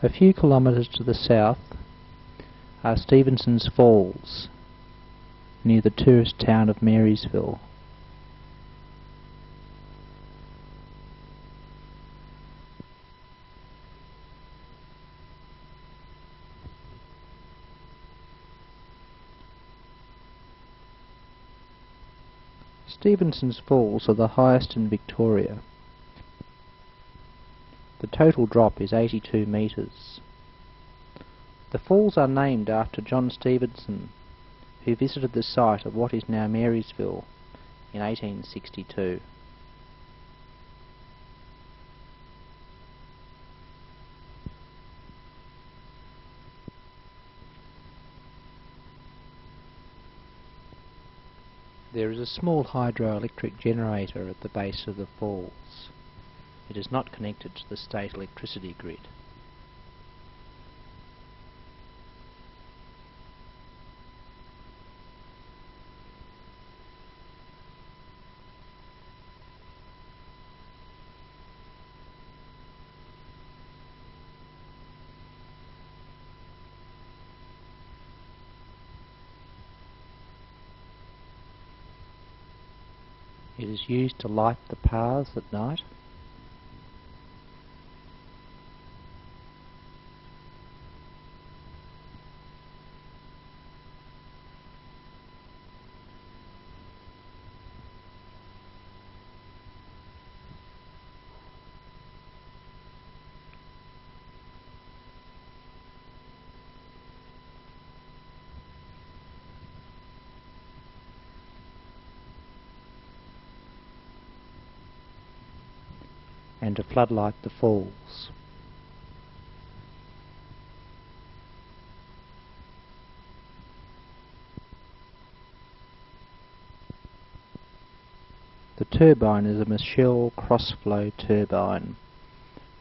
A few kilometres to the south are Steavenson's Falls, near the tourist town of Marysville. Steavenson's Falls are the highest in Victoria. The total drop is 82 metres. The falls are named after John Steavenson, who visited the site of what is now Marysville in 1862. There is a small hydroelectric generator at the base of the falls. It is not connected to the state electricity grid. It is used to light the paths at night. And to floodlight the falls. The turbine is a Michell cross-flow turbine.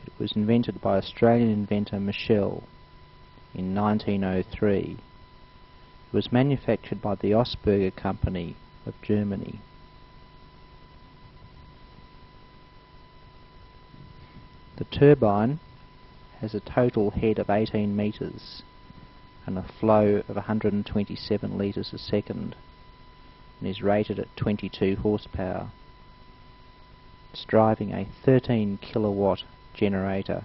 It was invented by Australian inventor Michell in 1903. It was manufactured by the Ossberger Company of Germany. The turbine has a total head of 18 metres and a flow of 127 litres a second and is rated at 22 horsepower. It's driving a 13 kilowatt generator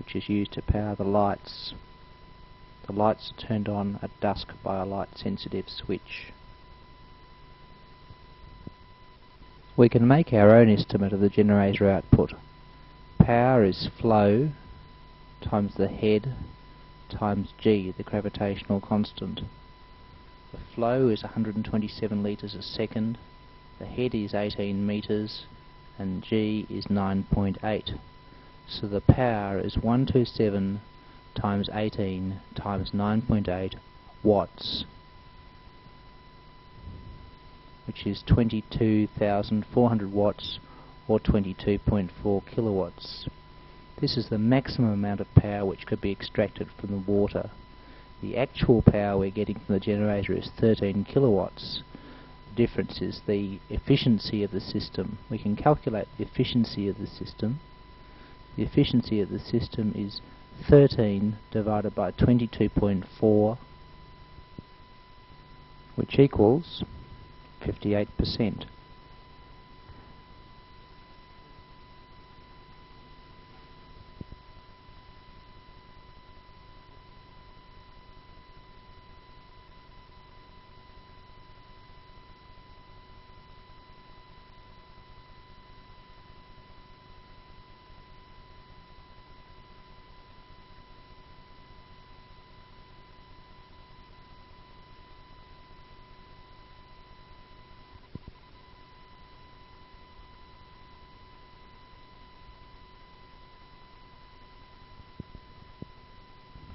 which is used to power the lights. The lights are turned on at dusk by a light sensitive switch. We can make our own estimate of the generator output power is flow times the head times g, the gravitational constant. The flow is 127 litres a second, the head is 18 metres, and g is 9.8. So the power is 127 times 18 times 9.8 watts, which is 22,400 watts or 22.4 kilowatts. This is the maximum amount of power which could be extracted from the water. The actual power we're getting from the generator is 13 kilowatts. The difference is the efficiency of the system. We can calculate the efficiency of the system. The efficiency of the system is 13 divided by 22.4 which equals 58%.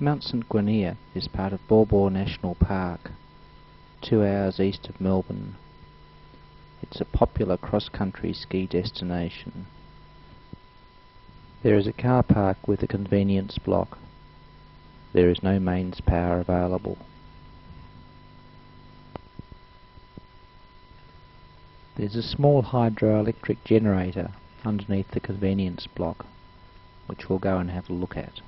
Mount St Gwinear is part of Baw National Park, two hours east of Melbourne. It's a popular cross-country ski destination. There is a car park with a convenience block. There is no mains power available. There's a small hydroelectric generator underneath the convenience block, which we'll go and have a look at.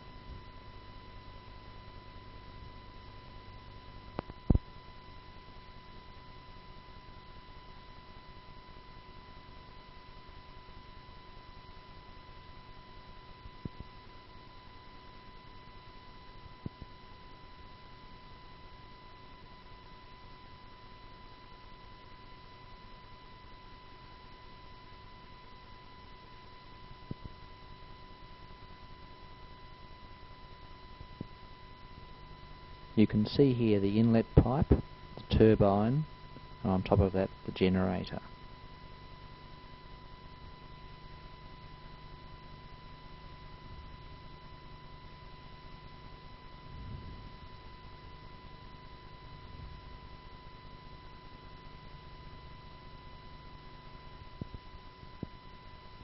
You can see here the inlet pipe, the turbine, and on top of that the generator.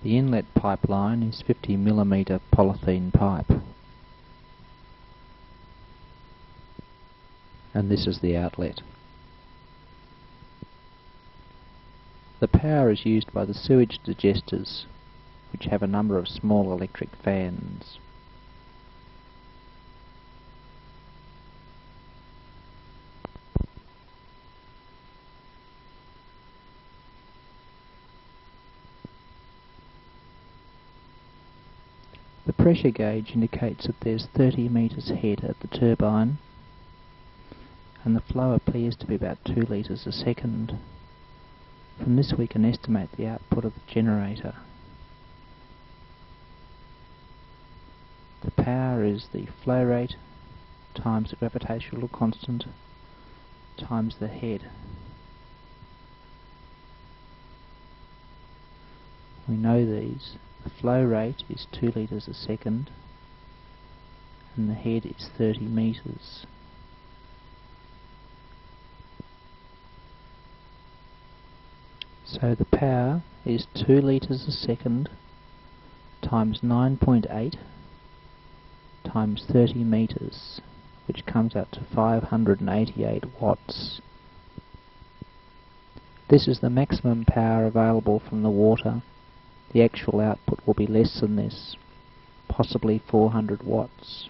The inlet pipeline is 50 millimeter polythene pipe. And this is the outlet. The power is used by the sewage digesters, which have a number of small electric fans. The pressure gauge indicates that there's 30 metres head at the turbine and the flow appears to be about 2 litres a second. From this we can estimate the output of the generator. The power is the flow rate times the gravitational constant times the head. We know these the flow rate is 2 litres a second and the head is 30 metres. So the power is 2 litres a second times 9.8 times 30 metres which comes out to 588 watts. This is the maximum power available from the water the actual output will be less than this, possibly 400 watts.